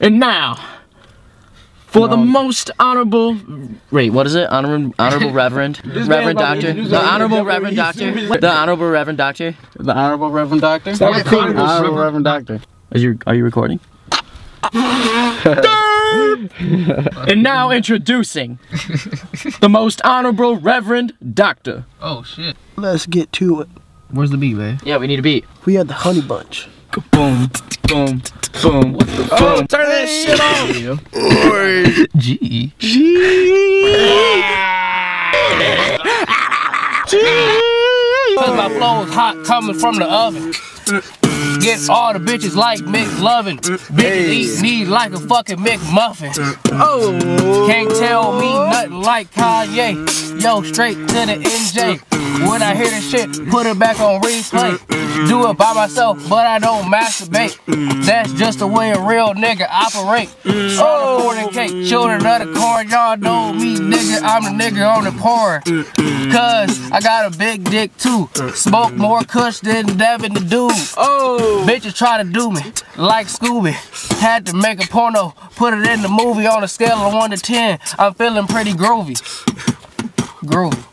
And now, for the most honorable, wait, what is it? Honorable, honorable Reverend, Reverend Doctor, the Honorable Reverend Doctor, the Honorable Reverend Doctor. The Honorable Reverend Doctor? Stop recording this. Honorable Reverend Doctor. Is you are you recording? and now introducing the most honorable Reverend Doctor. Oh shit. Let's get to it. Where's the beat, man? Yeah, we need a beat. We had the honey bunch. Boom, boom, boom. Oh, turn that shit off. G. G. G. Cause my flow is hot coming from the oven. Get all the bitches like McLovin. Bitches eat me like a fucking McMuffin. Oh, can't tell like Kanye. Yo, straight to the NJ. When I hear the shit, put it back on replay. Do it by myself, but I don't masturbate. That's just the way a real nigga operate. Oh, children of the corn, y'all know me, nigga. I'm the nigga on the porn. Cause I got a big dick too. Smoke more kush than Devin the dude. Oh, bitches try to do me like Scooby. Had to make a porno, put it in the movie on a scale of 1 to 10. I'm feeling pretty groovy. Groovy.